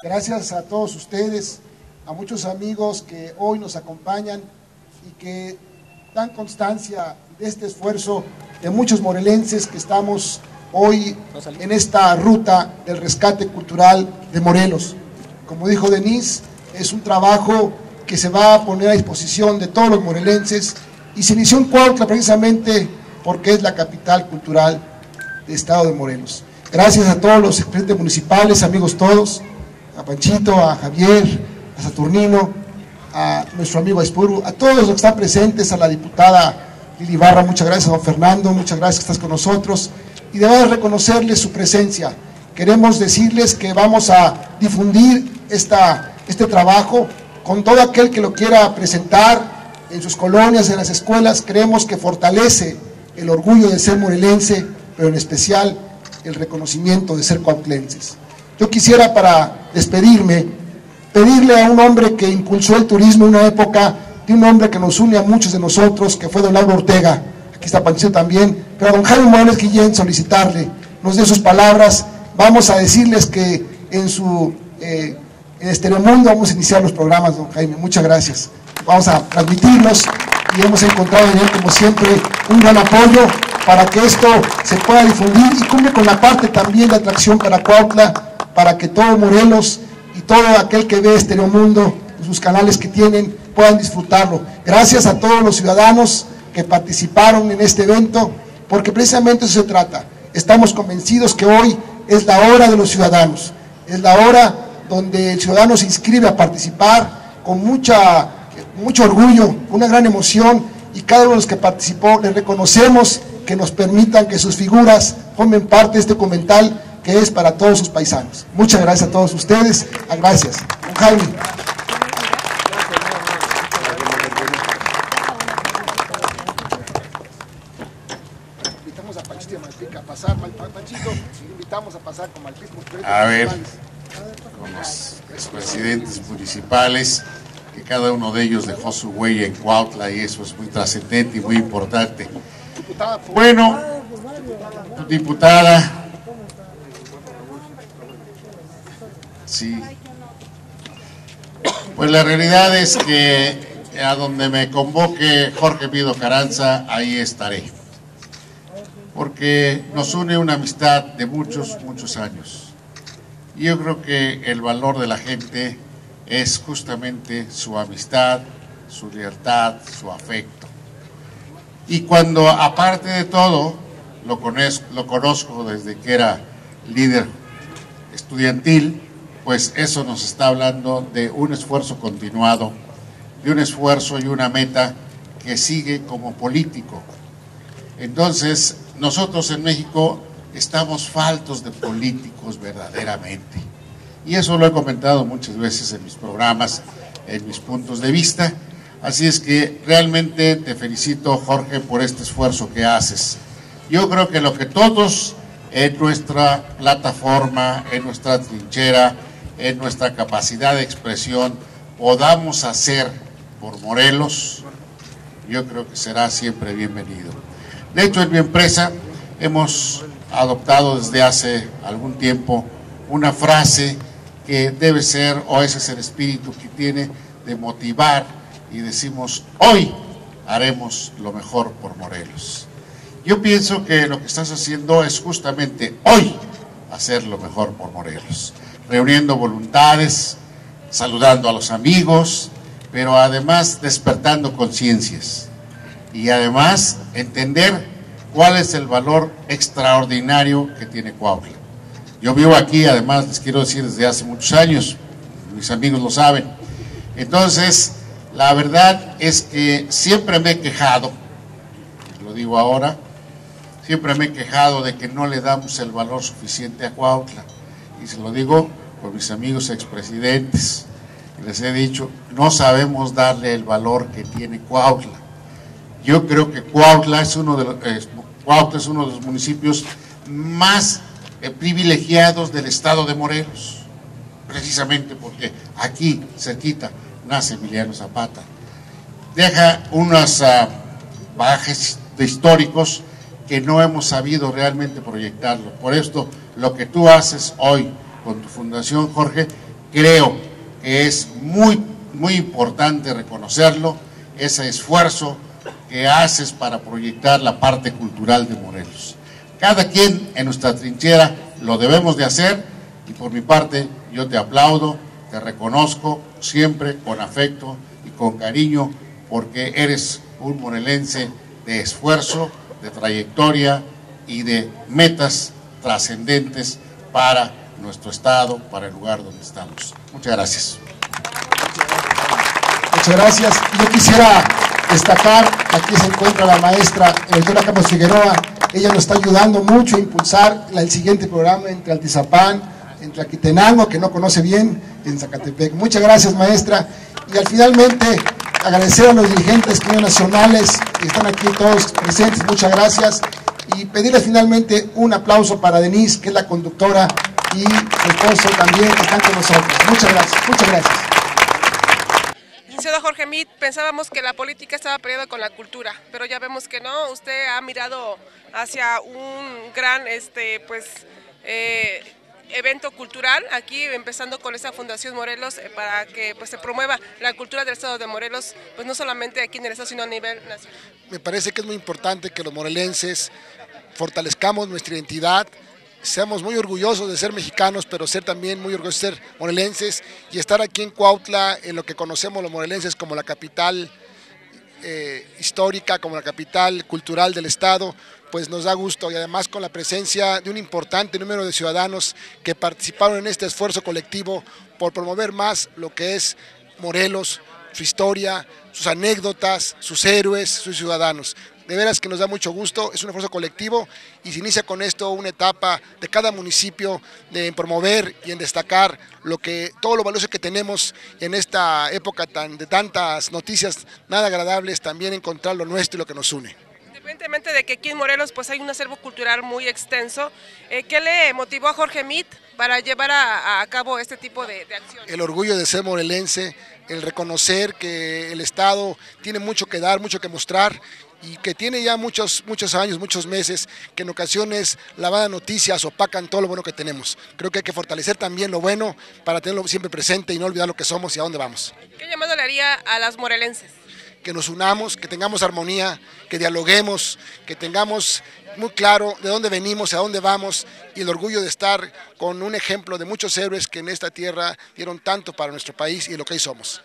Gracias a todos ustedes, a muchos amigos que hoy nos acompañan y que dan constancia de este esfuerzo de muchos morelenses que estamos hoy en esta ruta del rescate cultural de Morelos. Como dijo Denise, es un trabajo que se va a poner a disposición de todos los morelenses y se inició en Cuautla precisamente porque es la capital cultural del estado de Morelos. Gracias a todos los presidentes municipales, amigos todos, a Panchito, a Javier, a Saturnino, a nuestro amigo Espuru, a todos los que están presentes, a la diputada Lili Barra, muchas gracias, a don Fernando, muchas gracias que estás con nosotros, y debemos reconocerles su presencia. Queremos decirles que vamos a difundir esta, este trabajo con todo aquel que lo quiera presentar en sus colonias, en las escuelas, creemos que fortalece el orgullo de ser morelense, pero en especial el reconocimiento de ser cuautlenses. Yo quisiera para despedirme pedirle a un hombre que impulsó el turismo en una época, de un hombre que nos une a muchos de nosotros, que fue don Lauro Ortega, aquí está Panchito también, pero a don Jaime Morales Guillén solicitarle, nos dé sus palabras, vamos a decirles que en su eh, en Estereomundo vamos a iniciar los programas, don Jaime, muchas gracias. Vamos a transmitirlos y hemos encontrado en él, como siempre, un gran apoyo para que esto se pueda difundir y cumple con la parte también de atracción para Cuautla, para que todo Morelos y todo aquel que ve Estereomundo, sus canales que tienen, puedan disfrutarlo. Gracias a todos los ciudadanos que participaron en este evento, porque precisamente eso se trata. Estamos convencidos que hoy es la hora de los ciudadanos, es la hora donde el ciudadano se inscribe a participar con mucha, mucho orgullo, una gran emoción y cada uno de los que participó le reconocemos que nos permitan que sus figuras formen parte de este documental que es para todos sus paisanos. Muchas gracias a todos ustedes. Gracias. Jaime. Invitamos a Panchito y a pasar, Panchito, invitamos a pasar con. A ver con los expresidentes municipales, que cada uno de ellos dejó su huella en Cuautla y eso es muy trascendente y muy importante. Bueno, diputada. Sí. Pues la realidad es que a donde me convoque Jorge Pido Caranza, ahí estaré. Porque nos une una amistad de muchos, muchos años yo creo que el valor de la gente es justamente su amistad, su libertad, su afecto. Y cuando aparte de todo, lo conozco, lo conozco desde que era líder estudiantil, pues eso nos está hablando de un esfuerzo continuado, de un esfuerzo y una meta que sigue como político. Entonces, nosotros en México estamos faltos de políticos verdaderamente. Y eso lo he comentado muchas veces en mis programas, en mis puntos de vista. Así es que realmente te felicito, Jorge, por este esfuerzo que haces. Yo creo que lo que todos en nuestra plataforma, en nuestra trinchera, en nuestra capacidad de expresión podamos hacer por Morelos, yo creo que será siempre bienvenido. De hecho, en mi empresa hemos adoptado desde hace algún tiempo una frase que debe ser, o ese es el espíritu que tiene, de motivar y decimos, hoy haremos lo mejor por Morelos. Yo pienso que lo que estás haciendo es justamente hoy hacer lo mejor por Morelos, reuniendo voluntades, saludando a los amigos, pero además despertando conciencias y además entender cuál es el valor extraordinario que tiene Coahuila. Yo vivo aquí, además les quiero decir desde hace muchos años, mis amigos lo saben. Entonces, la verdad es que siempre me he quejado, lo digo ahora, siempre me he quejado de que no le damos el valor suficiente a Cuautla. Y se lo digo por mis amigos expresidentes. Les he dicho, no sabemos darle el valor que tiene Cuautla. Yo creo que Cuautla es uno de los, es uno de los municipios más eh, privilegiados del estado de Morelos, precisamente porque aquí, cerquita, nace Emiliano Zapata. Deja unos uh, bajes de históricos que no hemos sabido realmente proyectarlo. Por esto, lo que tú haces hoy con tu fundación, Jorge, Creo que es muy, muy importante reconocerlo, ese esfuerzo que haces para proyectar la parte cultural de Morelos. Cada quien en nuestra trinchera lo debemos de hacer y por mi parte yo te aplaudo, te reconozco siempre con afecto y con cariño porque eres un morelense de esfuerzo, de trayectoria y de metas trascendentes para nuestro estado, para el lugar donde estamos. Muchas gracias. Muchas gracias. Yo quisiera destacar, aquí se encuentra la maestra Electora Campos Figueroa, ella nos está ayudando mucho a impulsar el siguiente programa entre Altizapán, entre Aquitenango, que no conoce bien, en Zacatepec. Muchas gracias, maestra. Y al finalmente, agradecer a los dirigentes nacionales que están aquí todos presentes, muchas gracias. Y pedirle finalmente un aplauso para Denise, que es la conductora, y su esposo también, que están con nosotros. Muchas gracias, muchas gracias. Licenciado Jorge Mit, pensábamos que la política estaba peleada con la cultura, pero ya vemos que no. Usted ha mirado hacia un gran, este, pues, eh, evento cultural aquí, empezando con esta Fundación Morelos, eh, para que pues, se promueva la cultura del Estado de Morelos, pues no solamente aquí en el Estado, sino a nivel nacional. Me parece que es muy importante que los morelenses fortalezcamos nuestra identidad, seamos muy orgullosos de ser mexicanos, pero ser también muy orgullosos de ser morelenses y estar aquí en Cuautla, en lo que conocemos los morelenses como la capital eh, histórica, como la capital cultural del estado, pues nos da gusto y además con la presencia de un importante número de ciudadanos que participaron en este esfuerzo colectivo por promover más lo que es Morelos, su historia, sus anécdotas, sus héroes, sus ciudadanos. De veras que nos da mucho gusto, es un esfuerzo colectivo y se inicia con esto una etapa de cada municipio de promover y en destacar lo que todo lo valioso que tenemos en esta época tan, de tantas noticias nada agradables, también encontrar lo nuestro y lo que nos une. Independientemente de que aquí en Morelos pues hay un acervo cultural muy extenso, eh, ¿qué le motivó a Jorge Mit para llevar a, cabo este tipo de, de acciones? El orgullo de ser morelense, el reconocer que el Estado tiene mucho que dar, mucho que mostrar y que tiene ya muchos, muchos años, muchos meses, que en ocasiones la noticias opacan todo lo bueno que tenemos. Creo que hay que fortalecer también lo bueno para tenerlo siempre presente y no olvidar lo que somos y a dónde vamos. ¿Qué llamado le haría a las morelenses? Que nos unamos, que tengamos armonía, que dialoguemos, que tengamos muy claro de dónde venimos, a dónde vamos y el orgullo de estar con un ejemplo de muchos héroes que en esta tierra dieron tanto para nuestro país y lo que hoy somos.